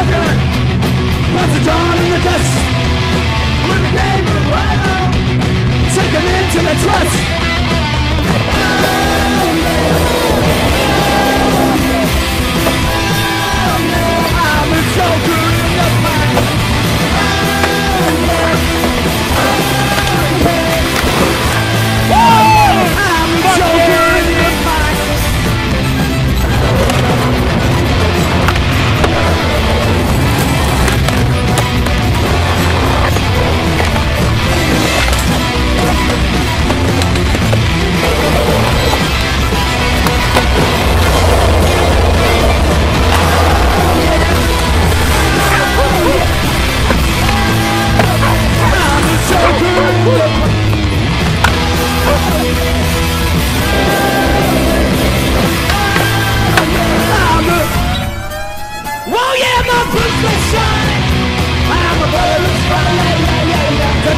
Falcon Puts the dawn in the dust. With the name of Take them into the trust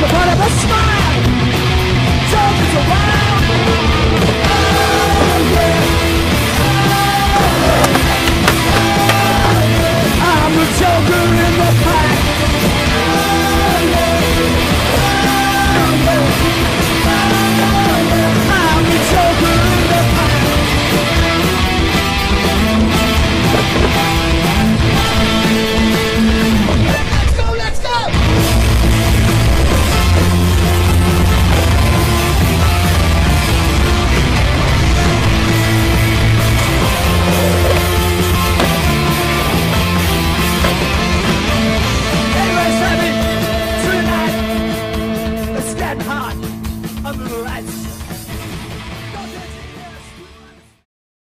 the bottom of the smile!